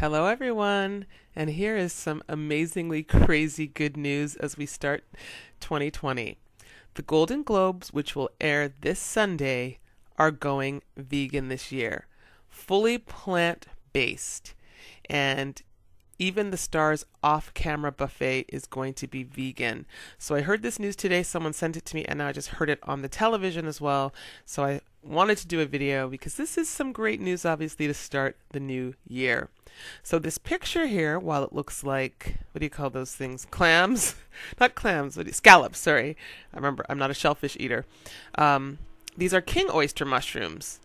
Hello, everyone, and here is some amazingly crazy good news as we start 2020. The Golden Globes, which will air this Sunday, are going vegan this year, fully plant based. And even the star's off camera buffet is going to be vegan. So I heard this news today. Someone sent it to me, and I just heard it on the television as well. So I wanted to do a video because this is some great news, obviously, to start the new year. So this picture here, while it looks like what do you call those things? Clams, not clams, but scallops. Sorry, I remember I'm not a shellfish eater. Um, these are king oyster mushrooms,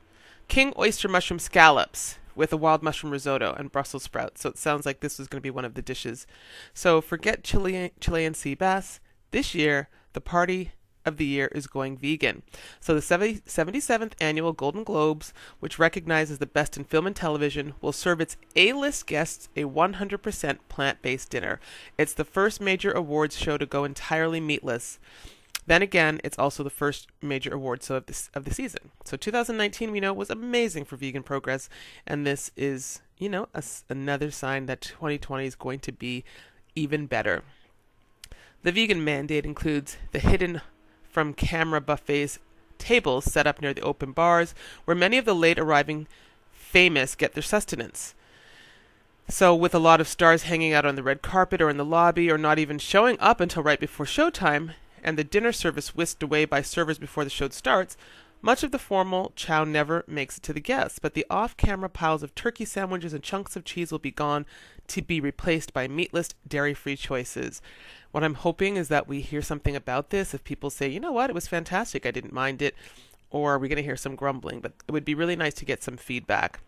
king oyster mushroom scallops with a wild mushroom risotto and Brussels sprouts. So it sounds like this was going to be one of the dishes. So forget Chilean, Chilean sea bass. This year, the party of the year is going vegan. So the 70, 77th annual Golden Globes, which recognizes the best in film and television, will serve its A-list guests a 100% plant-based dinner. It's the first major awards show to go entirely meatless. Then again, it's also the first major award show of this of the season. So 2019, we know, was amazing for vegan progress, and this is, you know, a, another sign that 2020 is going to be even better. The vegan mandate includes the hidden from camera buffets tables set up near the open bars, where many of the late arriving famous get their sustenance. So, with a lot of stars hanging out on the red carpet or in the lobby, or not even showing up until right before showtime, and the dinner service whisked away by servers before the show starts, much of the formal chow never makes it to the guests, but the off camera piles of turkey sandwiches and chunks of cheese will be gone to be replaced by meatless, dairy free choices. What I'm hoping is that we hear something about this. If people say, you know what, it was fantastic, I didn't mind it, or are we going to hear some grumbling? But it would be really nice to get some feedback.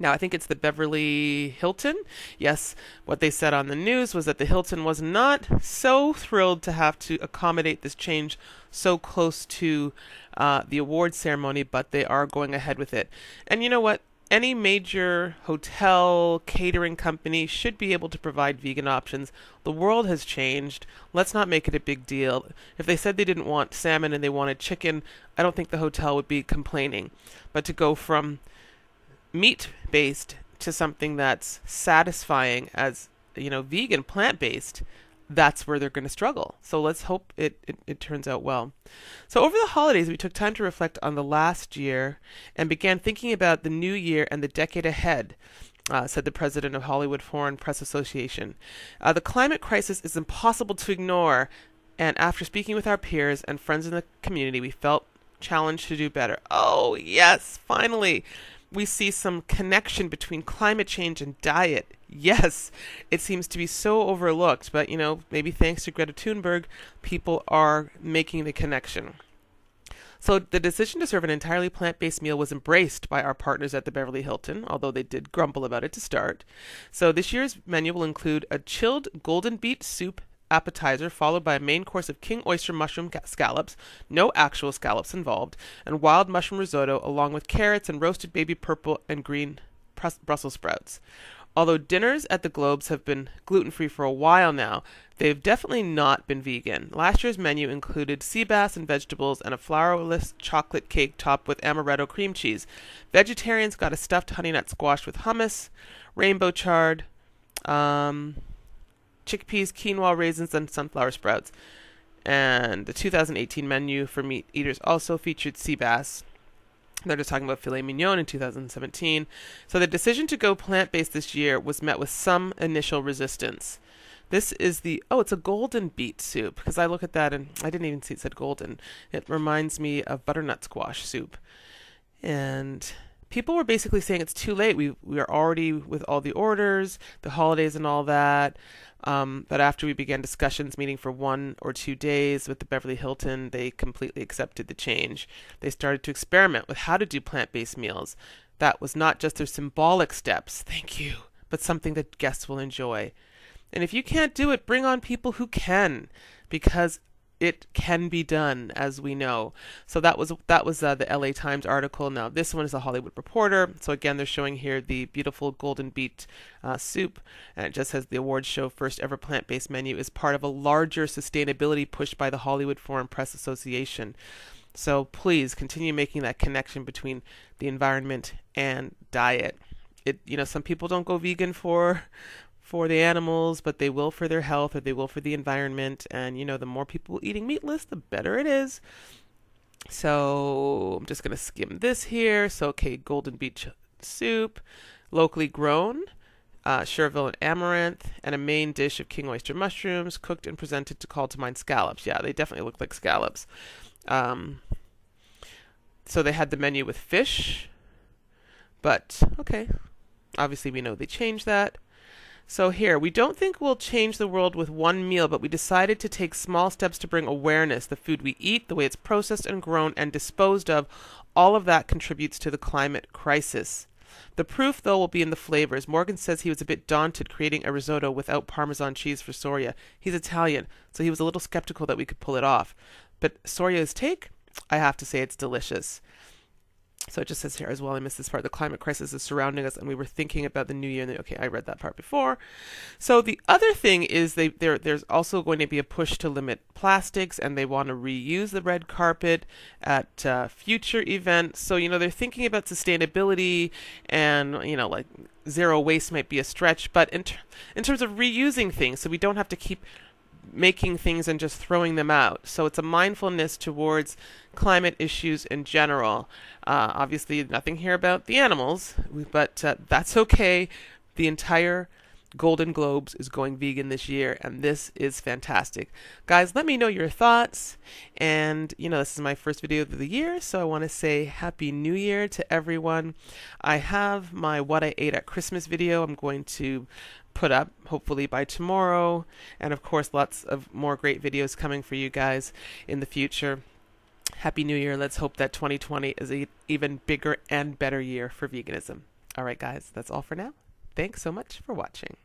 Now, I think it's the Beverly Hilton. Yes, what they said on the news was that the Hilton was not so thrilled to have to accommodate this change so close to uh, the award ceremony, but they are going ahead with it. And you know what? Any major hotel catering company should be able to provide vegan options. The world has changed. Let's not make it a big deal. If they said they didn't want salmon and they wanted chicken, I don't think the hotel would be complaining. But to go from meat based to something that's satisfying as you know vegan plant based that's where they're going to struggle. So let's hope it, it, it, turns out well. So over the holidays we took time to reflect on the last year and began thinking about the new year and the decade ahead uh, said the president of hollywood foreign press association. Uh, the climate crisis is impossible to ignore and after speaking with our peers and friends in the community we felt challenged to do better. Oh yes finally we see some connection between climate change and diet. Yes, it seems to be so overlooked, but you know, maybe thanks to Greta Thunberg, people are making the connection. So the decision to serve an entirely plant-based meal was embraced by our partners at the Beverly Hilton, although they did grumble about it to start. So this year's menu will include a chilled golden beet soup appetizer, followed by a main course of king oyster mushroom scallops, no actual scallops involved, and wild mushroom risotto, along with carrots and roasted baby purple and green Brussels sprouts. Although dinners at the Globes have been gluten free for a while now, they've definitely not been vegan. Last year's menu included sea bass and vegetables and a flourless chocolate cake topped with amaretto cream cheese. Vegetarians got a stuffed honey nut squash with hummus, rainbow chard, um, chickpeas, quinoa, raisins, and sunflower sprouts. And the 2018 menu for meat eaters also featured sea bass. They're just talking about filet mignon in 2017. So the decision to go plant based this year was met with some initial resistance. This is the oh, it's a golden beet soup because I look at that and I didn't even see it said golden. It reminds me of butternut squash soup, and people were basically saying it's too late. We we are already with all the orders, the holidays, and all that. Um, but after we began discussions, meeting for one or two days with the Beverly Hilton, they completely accepted the change. They started to experiment with how to do plant based meals. That was not just their symbolic steps, thank you, but something that guests will enjoy. And if you can't do it, bring on people who can, because it can be done, as we know. So that was that was uh, the LA Times article. Now this one is a Hollywood Reporter. So again, they're showing here the beautiful golden beet uh, soup, and it just says the awards show first ever plant-based menu is part of a larger sustainability push by the Hollywood Foreign Press Association. So please continue making that connection between the environment and diet. it you know some people don't go vegan for for the animals, but they will for their health or they will for the environment. And you know, the more people eating meatless, the better it is. So I'm just gonna skim this here. So okay, golden beach soup, locally grown. Uh, and amaranth, and a main dish of king oyster mushrooms, cooked and presented to call to mind scallops. Yeah, they definitely look like scallops. Um, so they had the menu with fish, but okay, obviously we know they changed that. So here, we don't think we'll change the world with one meal, but we decided to take small steps to bring awareness. The food we eat, the way it's processed and grown and disposed of, all of that contributes to the climate crisis. The proof, though, will be in the flavors. Morgan says he was a bit daunted creating a risotto without Parmesan cheese for Soria. He's Italian, so he was a little skeptical that we could pull it off. But Soria's take, I have to say, it's delicious. So it just says here as well, I missed this part. The climate crisis is surrounding us, and we were thinking about the new year. And okay, I read that part before. So the other thing is they there there's also going to be a push to limit plastics, and they want to reuse the red carpet at uh, future events. So you know they're thinking about sustainability, and you know like zero waste might be a stretch, but in ter- in terms of reusing things, so we don't have to keep making things and just throwing them out. So it's a mindfulness towards climate issues in general. Uh, obviously, nothing here about the animals, but uh, that's okay. The entire Golden Globes is going vegan this year, and this is fantastic. Guys, let me know your thoughts. And, you know, this is my first video of the year, so I want to say Happy New Year to everyone. I have my What I Ate at Christmas video. I'm going to put up hopefully by tomorrow. And of course, lots of more great videos coming for you guys in the future. Happy New Year. Let's hope that 2020 is an even bigger and better year for veganism. All right, guys, that's all for now. Thanks so much for watching.